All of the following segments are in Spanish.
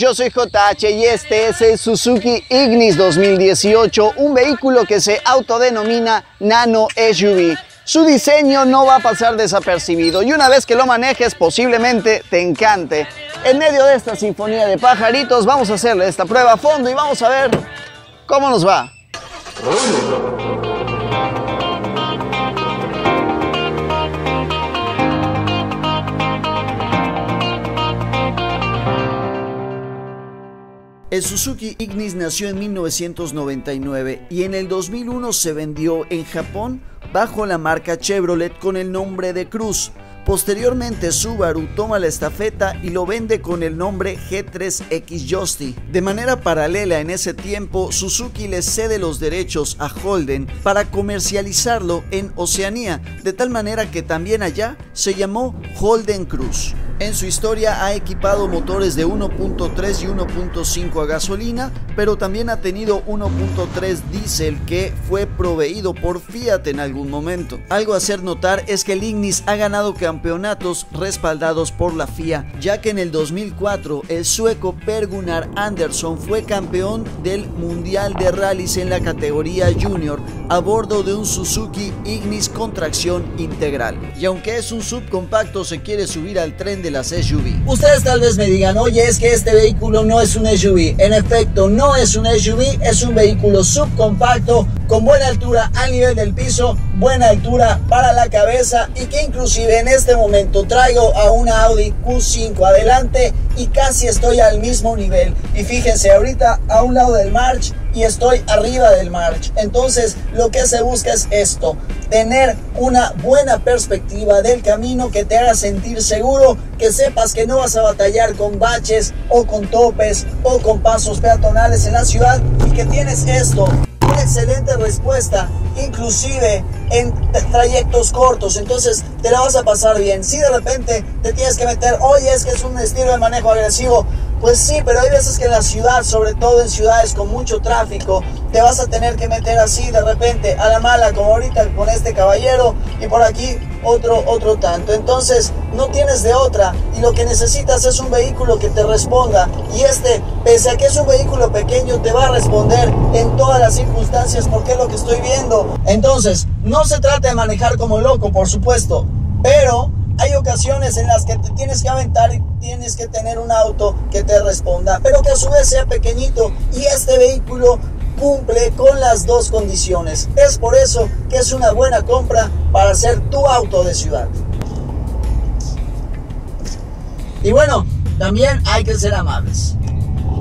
Yo soy JH y este es el Suzuki Ignis 2018, un vehículo que se autodenomina Nano SUV. Su diseño no va a pasar desapercibido y una vez que lo manejes posiblemente te encante. En medio de esta sinfonía de pajaritos vamos a hacerle esta prueba a fondo y vamos a ver cómo nos va. El Suzuki Ignis nació en 1999 y en el 2001 se vendió en Japón bajo la marca Chevrolet con el nombre de Cruz. Posteriormente Subaru toma la estafeta y lo vende con el nombre G3X Justy. De manera paralela en ese tiempo, Suzuki le cede los derechos a Holden para comercializarlo en Oceanía, de tal manera que también allá se llamó Holden Cruz. En su historia ha equipado motores de 1.3 y 1.5 a gasolina, pero también ha tenido 1.3 diésel que fue proveído por Fiat en algún momento. Algo a hacer notar es que el Ignis ha ganado campeonatos respaldados por la FIA, ya que en el 2004 el sueco Per Gunnar Andersson fue campeón del Mundial de Rallys en la categoría Junior a bordo de un Suzuki Ignis con tracción integral. Y aunque es un subcompacto, se quiere subir al tren de las SUV. Ustedes tal vez me digan, oye, es que este vehículo no es un SUV. En efecto, no es un SUV, es un vehículo subcompacto con buena altura al nivel del piso, buena altura para la cabeza y que inclusive en este momento traigo a una Audi Q5 adelante y casi estoy al mismo nivel. Y fíjense, ahorita a un lado del March y estoy arriba del March. Entonces lo que se busca es esto, tener una buena perspectiva del camino que te haga sentir seguro, que sepas que no vas a batallar con baches o con topes o con pasos peatonales en la ciudad y que tienes esto una excelente respuesta, inclusive en trayectos cortos, entonces te la vas a pasar bien. Si de repente te tienes que meter, oye, es que es un estilo de manejo agresivo, pues sí, pero hay veces que en la ciudad, sobre todo en ciudades con mucho tráfico, te vas a tener que meter así de repente a la mala, como ahorita con este caballero, y por aquí otro, otro tanto. Entonces, no tienes de otra, y lo que necesitas es un vehículo que te responda, y este, pese a que es un vehículo pequeño, te va a responder en todas las circunstancias, porque es lo que estoy viendo. Entonces, no se trata de manejar como loco, por supuesto, pero hay ocasiones en las que te tienes que aventar y tienes que tener un auto que te responda, pero que a su vez sea pequeñito y este vehículo cumple con las dos condiciones. Es por eso que es una buena compra para hacer tu auto de ciudad. Y bueno, también hay que ser amables.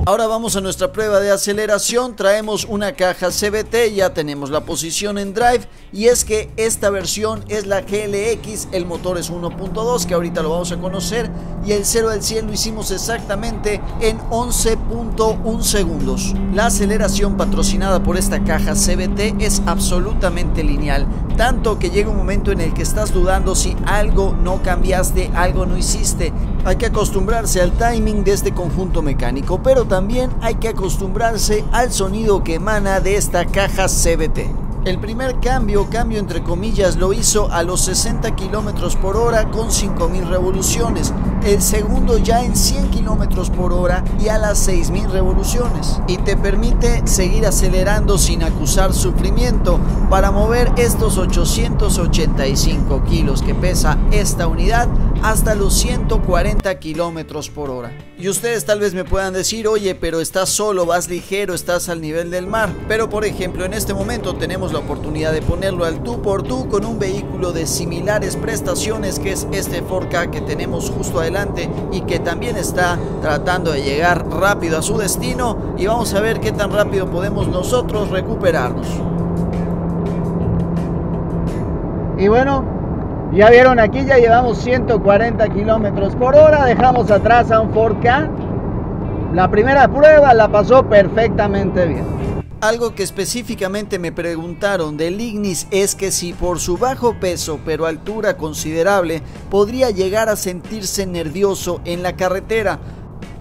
Ahora vamos a nuestra prueba de aceleración, traemos una caja CBT, ya tenemos la posición en drive y es que esta versión es la GLX, el motor es 1.2 que ahorita lo vamos a conocer y el 0 al 100 lo hicimos exactamente en 11.1 segundos. La aceleración patrocinada por esta caja CBT es absolutamente lineal, tanto que llega un momento en el que estás dudando si algo no cambiaste, algo no hiciste. Hay que acostumbrarse al timing de este conjunto mecánico, pero también hay que acostumbrarse al sonido que emana de esta caja CBT. El primer cambio, cambio entre comillas, lo hizo a los 60 km por hora con 5000 revoluciones. El segundo ya en 100 km por hora y a las 6000 revoluciones. Y te permite seguir acelerando sin acusar sufrimiento para mover estos 885 kilos que pesa esta unidad hasta los 140 kilómetros por hora. Y ustedes tal vez me puedan decir, oye, pero estás solo, vas ligero, estás al nivel del mar. Pero por ejemplo, en este momento tenemos la oportunidad de ponerlo al tú por tú con un vehículo de similares prestaciones que es este 4K que tenemos justo y que también está tratando de llegar rápido a su destino y vamos a ver qué tan rápido podemos nosotros recuperarnos. Y bueno, ya vieron aquí, ya llevamos 140 kilómetros por hora, dejamos atrás a un 4K. La primera prueba la pasó perfectamente bien. Algo que específicamente me preguntaron del Ignis es que si por su bajo peso pero altura considerable podría llegar a sentirse nervioso en la carretera.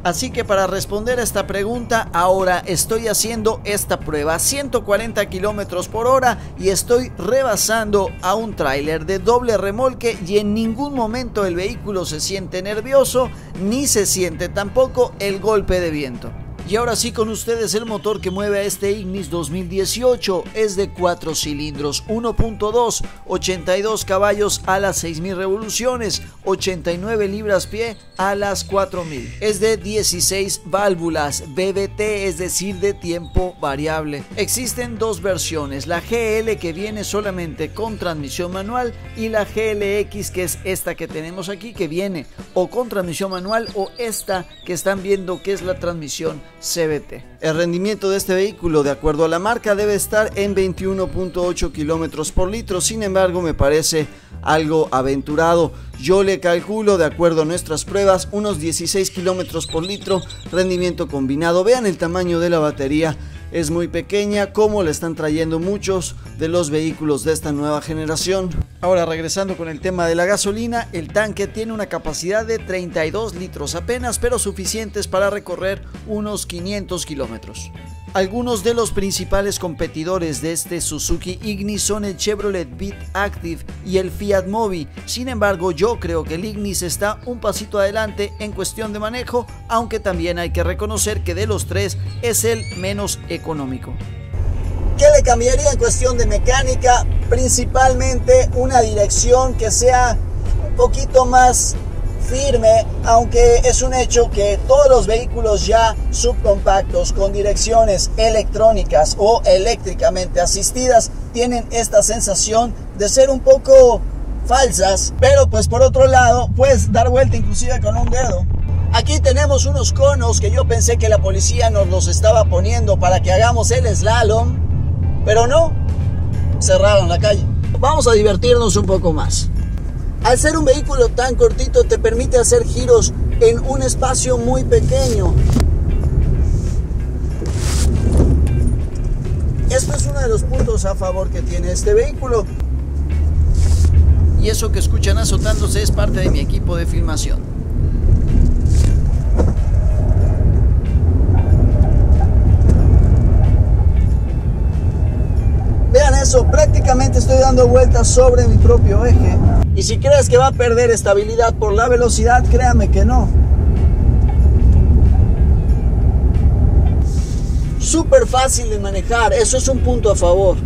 Así que para responder a esta pregunta, ahora estoy haciendo esta prueba a 140 kilómetros por hora y estoy rebasando a un tráiler de doble remolque y en ningún momento el vehículo se siente nervioso ni se siente tampoco el golpe de viento. Y ahora sí con ustedes el motor que mueve a este Ignis 2018 es de 4 cilindros, 1.2, 82 caballos a las 6000 revoluciones, 89 libras pie a las 4000. Es de 16 válvulas, BBT es decir de tiempo variable. Existen dos versiones, la GL que viene solamente con transmisión manual y la GLX que es esta que tenemos aquí que viene o con transmisión manual o esta que están viendo que es la transmisión CBT. El rendimiento de este vehículo, de acuerdo a la marca, debe estar en 21.8 kilómetros por litro. Sin embargo, me parece algo aventurado. Yo le calculo, de acuerdo a nuestras pruebas, unos 16 kilómetros por litro, rendimiento combinado. Vean el tamaño de la batería es muy pequeña como la están trayendo muchos de los vehículos de esta nueva generación. Ahora regresando con el tema de la gasolina, el tanque tiene una capacidad de 32 litros apenas, pero suficientes para recorrer unos 500 kilómetros. Algunos de los principales competidores de este Suzuki Ignis son el Chevrolet Beat Active y el Fiat Mobi. Sin embargo, yo creo que el Ignis está un pasito adelante en cuestión de manejo, aunque también hay que reconocer que de los tres es el menos económico. ¿Qué le cambiaría en cuestión de mecánica? Principalmente una dirección que sea un poquito más firme, aunque es un hecho que todos los vehículos ya subcompactos con direcciones electrónicas o eléctricamente asistidas tienen esta sensación de ser un poco falsas, pero pues por otro lado puedes dar vuelta inclusive con un dedo. Aquí tenemos unos conos que yo pensé que la policía nos los estaba poniendo para que hagamos el slalom, pero no, cerraron la calle. Vamos a divertirnos un poco más. Al ser un vehículo tan cortito te permite hacer giros en un espacio muy pequeño. Esto es uno de los puntos a favor que tiene este vehículo. Y eso que escuchan azotándose es parte de mi equipo de filmación. Vean eso, estoy dando vueltas sobre mi propio eje. Y si crees que va a perder estabilidad por la velocidad, créame que no. Súper fácil de manejar, eso es un punto a favor.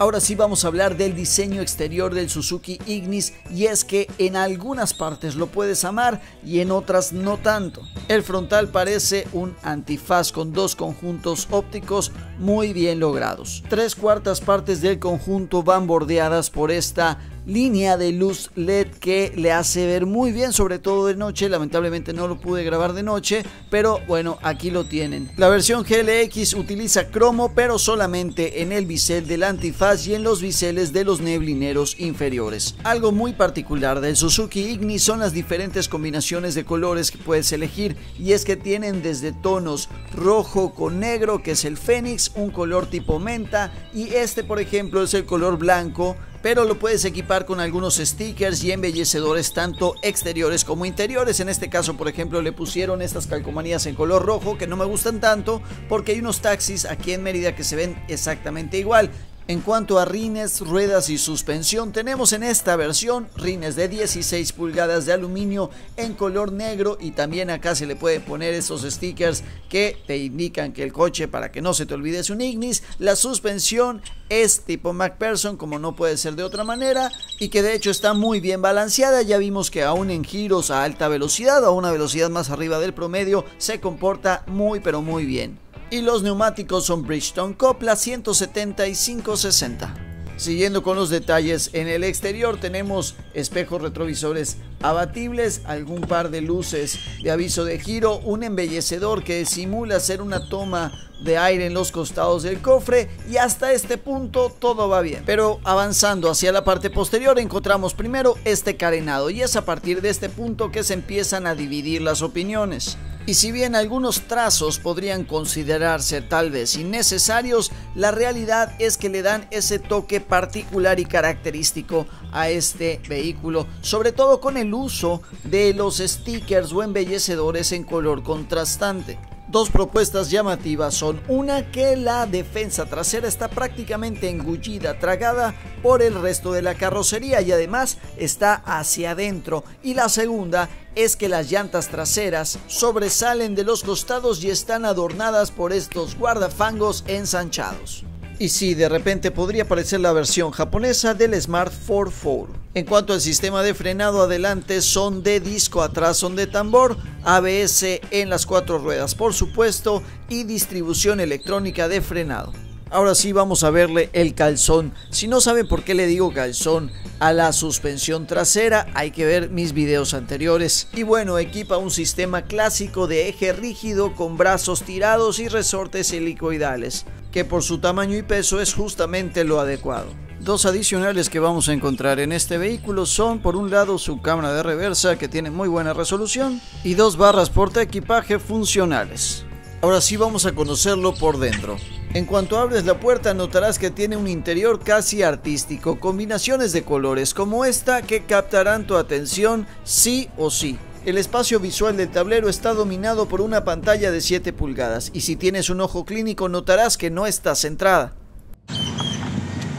Ahora sí vamos a hablar del diseño exterior del Suzuki Ignis y es que en algunas partes lo puedes amar y en otras no tanto. El frontal parece un antifaz con dos conjuntos ópticos muy bien logrados. Tres cuartas partes del conjunto van bordeadas por esta línea de luz LED que le hace ver muy bien, sobre todo de noche. Lamentablemente no lo pude grabar de noche, pero bueno, aquí lo tienen. La versión GLX utiliza cromo, pero solamente en el bisel del antifaz y en los biseles de los neblineros inferiores. Algo muy particular del Suzuki Ignis son las diferentes combinaciones de colores que puedes elegir y es que tienen desde tonos rojo con negro, que es el Fénix, un color tipo menta y este por ejemplo es el color blanco pero lo puedes equipar con algunos stickers y embellecedores tanto exteriores como interiores. En este caso, por ejemplo, le pusieron estas calcomanías en color rojo que no me gustan tanto porque hay unos taxis aquí en Mérida que se ven exactamente igual. En cuanto a rines, ruedas y suspensión, tenemos en esta versión rines de 16 pulgadas de aluminio en color negro y también acá se le puede poner esos stickers que te indican que el coche, para que no se te olvide, es un Ignis. La suspensión es tipo MacPherson como no puede ser de otra manera y que de hecho está muy bien balanceada. Ya vimos que aún en giros a alta velocidad o a una velocidad más arriba del promedio se comporta muy pero muy bien y los neumáticos son Bridgestone Copla 175-60. Siguiendo con los detalles, en el exterior tenemos espejos retrovisores abatibles, algún par de luces de aviso de giro, un embellecedor que simula ser una toma de aire en los costados del cofre y hasta este punto todo va bien. Pero avanzando hacia la parte posterior encontramos primero este carenado y es a partir de este punto que se empiezan a dividir las opiniones. Y si bien algunos trazos podrían considerarse tal vez innecesarios, la realidad es que le dan ese toque particular y característico a este vehículo, sobre todo con el uso de los stickers o embellecedores en color contrastante. Dos propuestas llamativas son una que la defensa trasera está prácticamente engullida, tragada por el resto de la carrocería y además está hacia adentro y la segunda es que las llantas traseras sobresalen de los costados y están adornadas por estos guardafangos ensanchados. Y sí, de repente podría parecer la versión japonesa del Smart 44. En cuanto al sistema de frenado adelante son de disco, atrás son de tambor, ABS en las cuatro ruedas por supuesto y distribución electrónica de frenado. Ahora sí vamos a verle el calzón. Si no saben por qué le digo calzón a la suspensión trasera, hay que ver mis videos anteriores. Y bueno, equipa un sistema clásico de eje rígido con brazos tirados y resortes helicoidales que por su tamaño y peso es justamente lo adecuado. Dos adicionales que vamos a encontrar en este vehículo son por un lado su cámara de reversa que tiene muy buena resolución y dos barras porta equipaje funcionales. Ahora sí vamos a conocerlo por dentro. En cuanto abres la puerta notarás que tiene un interior casi artístico, combinaciones de colores como esta que captarán tu atención sí o sí. El espacio visual del tablero está dominado por una pantalla de 7 pulgadas y si tienes un ojo clínico notarás que no está centrada.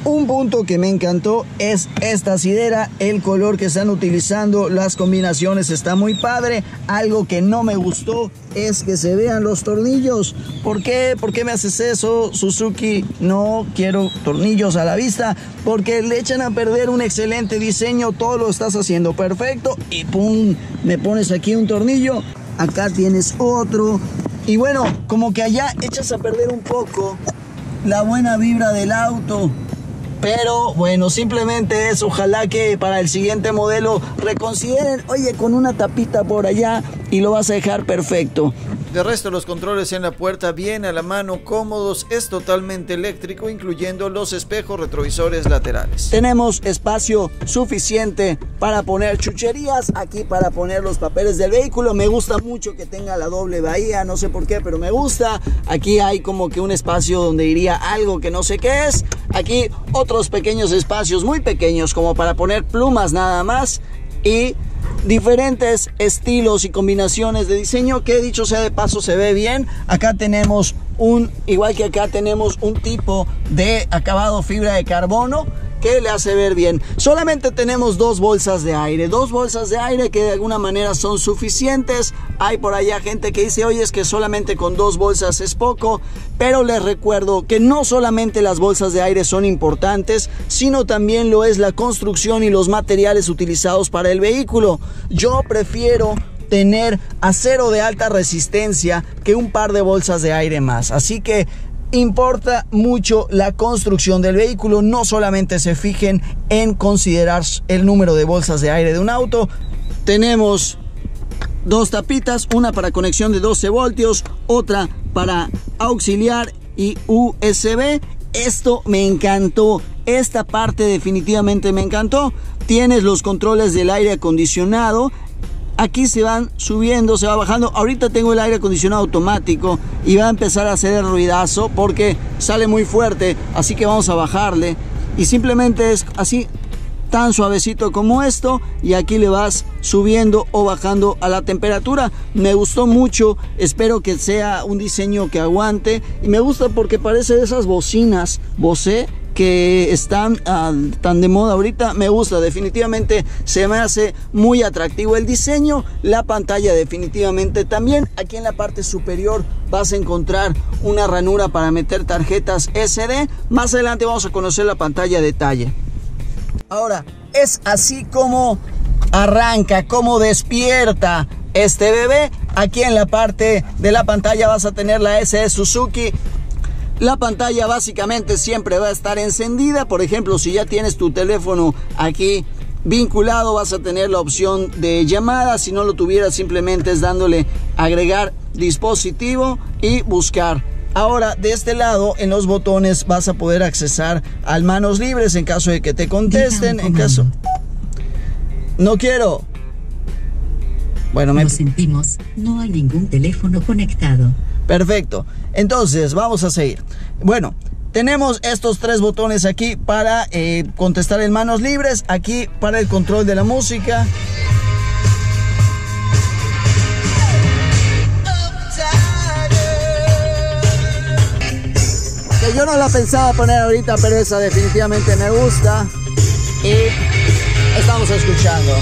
Un punto que me encantó es esta sidera, el color que están utilizando, las combinaciones está muy padre. Algo que no me gustó es que se vean los tornillos. ¿Por qué? ¿Por qué me haces eso, Suzuki? No quiero tornillos a la vista porque le echan a perder un excelente diseño. Todo lo estás haciendo perfecto y pum, me pones aquí un tornillo. Acá tienes otro. Y bueno, como que allá echas a perder un poco la buena vibra del auto. Pero bueno, simplemente es ojalá que para el siguiente modelo reconsideren, oye, con una tapita por allá y lo vas a dejar perfecto. De resto, los controles en la puerta bien a la mano, cómodos, es totalmente eléctrico, incluyendo los espejos retrovisores laterales. Tenemos espacio suficiente para poner chucherías, aquí para poner los papeles del vehículo. Me gusta mucho que tenga la doble bahía, no sé por qué, pero me gusta. Aquí hay como que un espacio donde iría algo que no sé qué es. Aquí otros pequeños espacios, muy pequeños, como para poner plumas nada más. Y diferentes estilos y combinaciones de diseño que dicho sea de paso se ve bien. Acá tenemos un, igual que acá tenemos un tipo de acabado fibra de carbono que le hace ver bien. Solamente tenemos dos bolsas de aire, dos bolsas de aire que de alguna manera son suficientes. Hay por allá gente que dice, oye, es que solamente con dos bolsas es poco, pero les recuerdo que no solamente las bolsas de aire son importantes, sino también lo es la construcción y los materiales utilizados para el vehículo. Yo prefiero tener acero de alta resistencia que un par de bolsas de aire más. Así que importa mucho la construcción del vehículo. No solamente se fijen en considerar el número de bolsas de aire de un auto. Tenemos dos tapitas, una para conexión de 12 voltios, otra para auxiliar y USB. Esto me encantó. Esta parte definitivamente me encantó. Tienes los controles del aire acondicionado aquí se van subiendo, se va bajando. Ahorita tengo el aire acondicionado automático y va a empezar a hacer el ruidazo porque sale muy fuerte, así que vamos a bajarle. Y simplemente es así tan suavecito como esto y aquí le vas subiendo o bajando a la temperatura. Me gustó mucho, espero que sea un diseño que aguante y me gusta porque parece de esas bocinas Bose que están ah, tan de moda ahorita me gusta definitivamente se me hace muy atractivo. El diseño la pantalla definitivamente. También aquí en la parte superior vas a encontrar una ranura para meter tarjetas SD más adelante vamos a conocer la pantalla de detalle. Ahora es así como arranca como despierta este bebé. Aquí en la parte de la pantalla vas a tener la S Suzuki la pantalla básicamente siempre va a estar encendida. Por ejemplo, si ya tienes tu teléfono aquí vinculado, vas a tener la opción de llamada. Si no lo tuvieras, simplemente es dándole agregar dispositivo y buscar. Ahora, de este lado, en los botones vas a poder accesar al manos libres en caso de que te contesten. En caso. No quiero. Bueno, me... Lo sentimos, no hay ningún teléfono conectado. Perfecto. Entonces, vamos a seguir. Bueno, tenemos estos tres botones aquí para eh, contestar en manos libres, aquí para el control de la música. Que yo no la pensaba poner ahorita, pero esa definitivamente me gusta. Y estamos escuchando.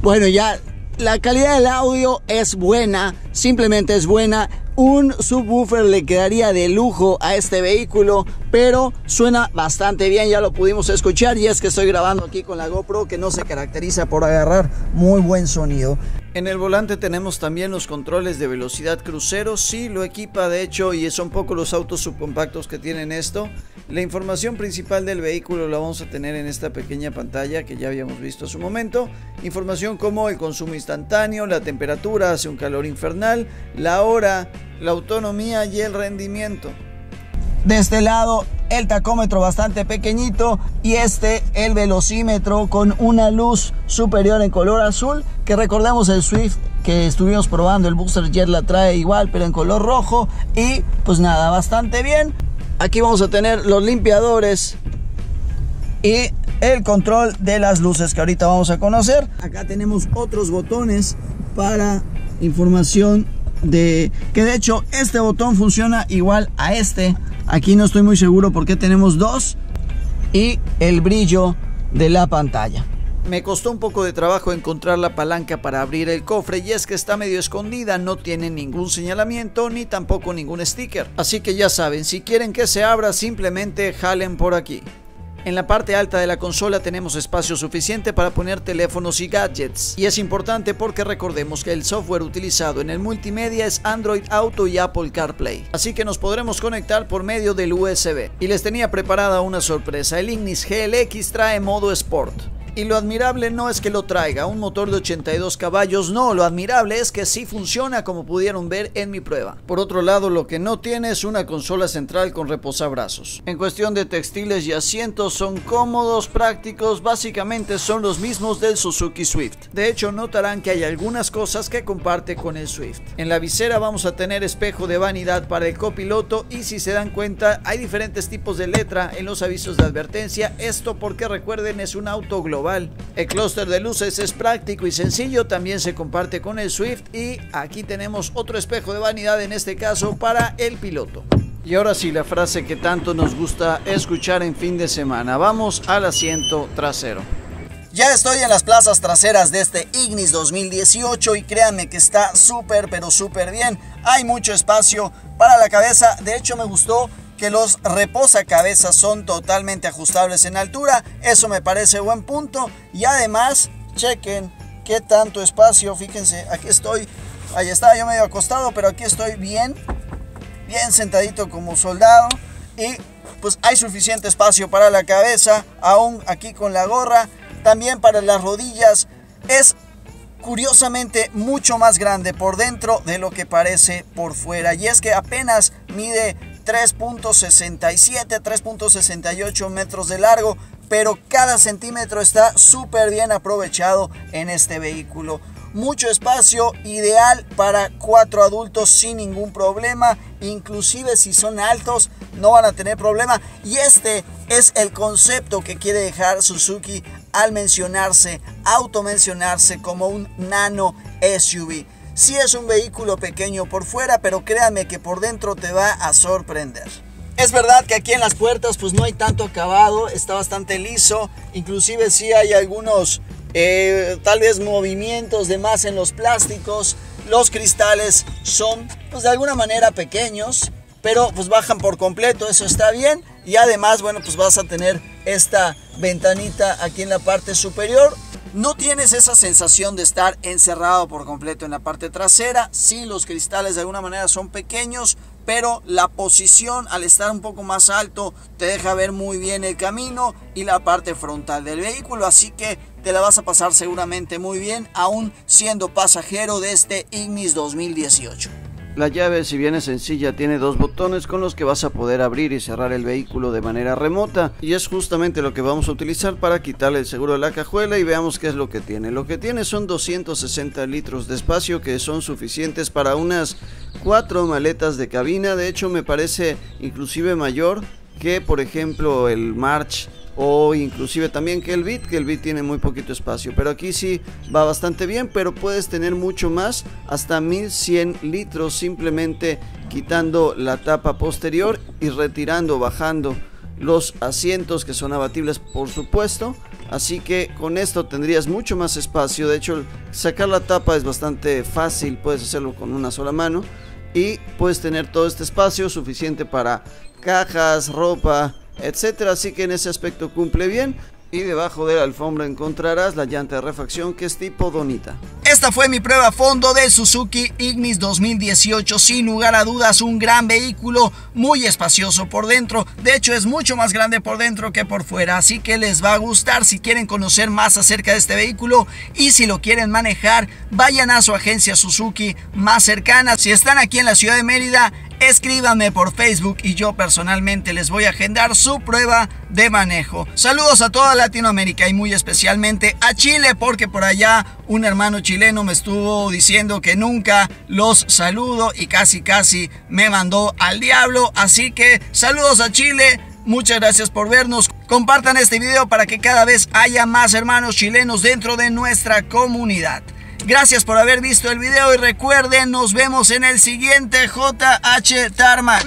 Bueno, ya la calidad del audio es buena, simplemente es buena. Un subwoofer le quedaría de lujo a este vehículo, pero suena bastante bien, ya lo pudimos escuchar y es que estoy grabando aquí con la GoPro que no se caracteriza por agarrar muy buen sonido. En el volante tenemos también los controles de velocidad crucero, sí lo equipa de hecho y son poco los autos subcompactos que tienen esto. La información principal del vehículo la vamos a tener en esta pequeña pantalla que ya habíamos visto a su momento. Información como el consumo instantáneo, la temperatura, hace un calor infernal, la hora, la autonomía y el rendimiento. De este lado el tacómetro bastante pequeñito y este el velocímetro con una luz superior en color azul que recordamos el Swift que estuvimos probando el Booster Jet la trae igual pero en color rojo y pues nada bastante bien aquí vamos a tener los limpiadores y el control de las luces que ahorita vamos a conocer. Acá tenemos otros botones para información de que de hecho este botón funciona igual a este. Aquí no estoy muy seguro porque tenemos dos y el brillo de la pantalla me costó un poco de trabajo encontrar la palanca para abrir el cofre y es que está medio escondida, no tiene ningún señalamiento ni tampoco ningún sticker. Así que ya saben, si quieren que se abra simplemente jalen por aquí. En la parte alta de la consola tenemos espacio suficiente para poner teléfonos y gadgets. Y es importante porque recordemos que el software utilizado en el multimedia es Android Auto y Apple CarPlay. Así que nos podremos conectar por medio del USB. Y les tenía preparada una sorpresa, el Ignis GLX trae modo Sport. Y lo admirable no es que lo traiga un motor de 82 caballos, no, lo admirable es que sí funciona como pudieron ver en mi prueba. Por otro lado, lo que no tiene es una consola central con reposabrazos. En cuestión de textiles y asientos son cómodos, prácticos, básicamente son los mismos del Suzuki Swift. De hecho, notarán que hay algunas cosas que comparte con el Swift. En la visera vamos a tener espejo de vanidad para el copiloto y si se dan cuenta hay diferentes tipos de letra en los avisos de advertencia, esto porque recuerden es un auto el clúster de luces es práctico y sencillo, también se comparte con el Swift y aquí tenemos otro espejo de vanidad en este caso para el piloto. Y ahora sí, la frase que tanto nos gusta escuchar en fin de semana. Vamos al asiento trasero. Ya estoy en las plazas traseras de este Ignis 2018 y créanme que está súper pero súper bien. Hay mucho espacio para la cabeza. De hecho me gustó que los reposacabezas son totalmente ajustables en altura. Eso me parece buen punto. Y además, chequen qué tanto espacio. Fíjense, aquí estoy. Ahí está, yo medio acostado, pero aquí estoy bien, bien sentadito como soldado. Y pues hay suficiente espacio para la cabeza, aún aquí con la gorra. También para las rodillas. Es curiosamente mucho más grande por dentro de lo que parece por fuera. Y es que apenas mide 3.67, 3.68 metros de largo, pero cada centímetro está súper bien aprovechado en este vehículo. Mucho espacio, ideal para cuatro adultos sin ningún problema, inclusive si son altos no van a tener problema. Y este es el concepto que quiere dejar Suzuki al mencionarse, automencionarse como un nano SUV. Sí es un vehículo pequeño por fuera, pero créanme que por dentro te va a sorprender. Es verdad que aquí en las puertas pues no hay tanto acabado, está bastante liso, inclusive sí hay algunos eh, tal vez movimientos de más en los plásticos, los cristales son pues de alguna manera pequeños, pero pues bajan por completo, eso está bien y además bueno pues vas a tener esta ventanita aquí en la parte superior no tienes esa sensación de estar encerrado por completo en la parte trasera. Sí, los cristales de alguna manera son pequeños, pero la posición al estar un poco más alto te deja ver muy bien el camino y la parte frontal del vehículo. Así que te la vas a pasar seguramente muy bien, aún siendo pasajero de este Ignis 2018. La llave, si bien es sencilla, tiene dos botones con los que vas a poder abrir y cerrar el vehículo de manera remota. Y es justamente lo que vamos a utilizar para quitarle el seguro de la cajuela y veamos qué es lo que tiene. Lo que tiene son 260 litros de espacio que son suficientes para unas cuatro maletas de cabina. De hecho, me parece inclusive mayor que, por ejemplo, el March o inclusive también que el bit, que el bit tiene muy poquito espacio, pero aquí sí va bastante bien, pero puedes tener mucho más, hasta 1100 litros simplemente quitando la tapa posterior y retirando, bajando los asientos que son abatibles por supuesto, así que con esto tendrías mucho más espacio, de hecho sacar la tapa es bastante fácil, puedes hacerlo con una sola mano. Y puedes tener todo este espacio suficiente para cajas, ropa, etcétera. Así que en ese aspecto cumple bien. Y debajo de la alfombra encontrarás la llanta de refacción que es tipo Donita. Esta fue mi prueba a fondo del Suzuki Ignis 2018. Sin lugar a dudas, un gran vehículo, muy espacioso por dentro. De hecho, es mucho más grande por dentro que por fuera. Así que les va a gustar si quieren conocer más acerca de este vehículo. Y si lo quieren manejar, vayan a su agencia Suzuki más cercana. Si están aquí en la ciudad de Mérida, escríbanme por Facebook y yo personalmente les voy a agendar su prueba de manejo. Saludos a toda Latinoamérica y muy especialmente a Chile porque por allá un hermano chileno me estuvo diciendo que nunca los saludo y casi casi me mandó al diablo. Así que saludos a Chile. Muchas gracias por vernos. Compartan este video para que cada vez haya más hermanos chilenos dentro de nuestra comunidad. Gracias por haber visto el video y recuerden, nos vemos en el siguiente JH Tarmac.